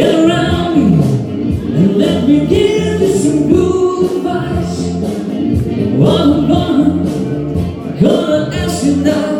Get around me and let me give you some good advice. What I'm gonna, gonna ask you now.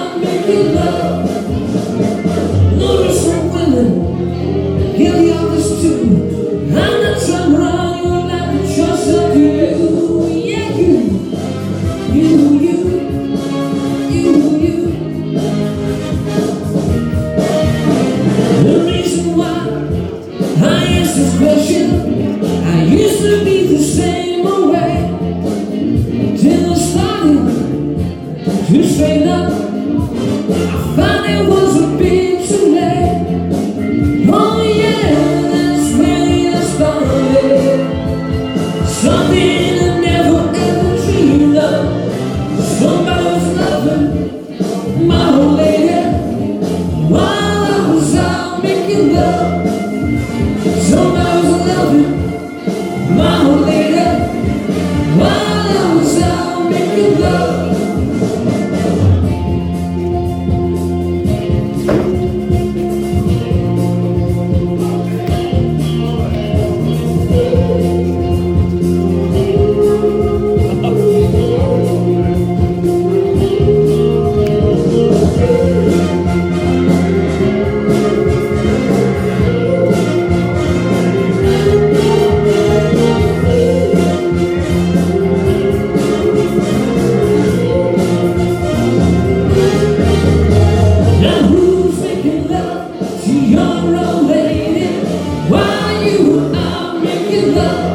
Senhor.